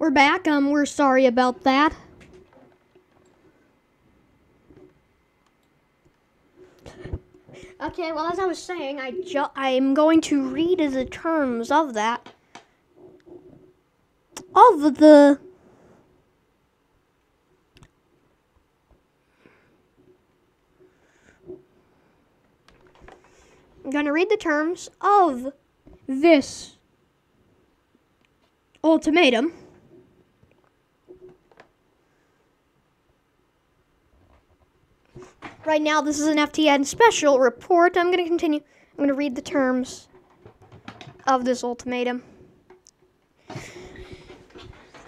We're back. Um, we're sorry about that. Okay, well, as I was saying, I I'm going to read the terms of that. Of the. I'm going to read the terms of this ultimatum. Right now, this is an FTN special report. I'm going to continue. I'm going to read the terms of this ultimatum.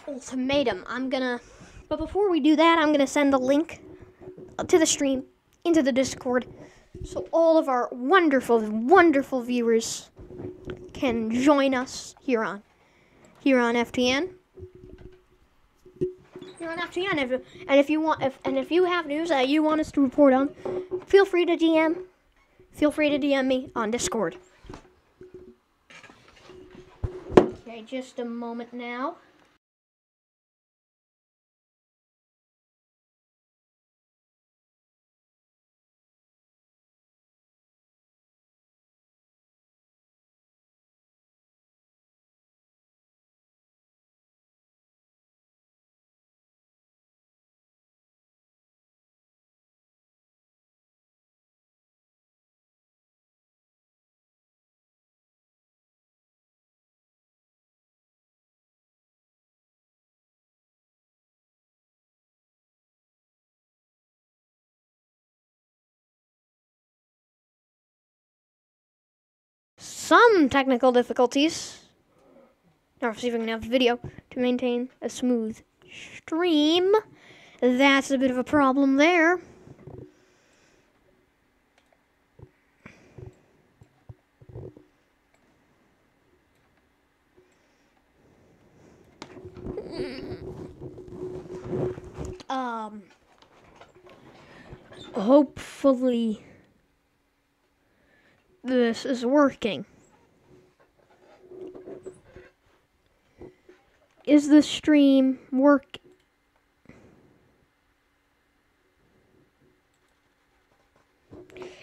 Ultimatum. I'm going to. But before we do that, I'm going to send the link to the stream into the Discord so all of our wonderful, wonderful viewers can join us here on here on FTN. On FTN, if, and if you want, if, and if you have news that you want us to report on, feel free to DM. Feel free to DM me on Discord. Okay, just a moment now. Some technical difficulties. Can have the video to maintain a smooth stream. That's a bit of a problem there. Um, hopefully this is working. Is the stream work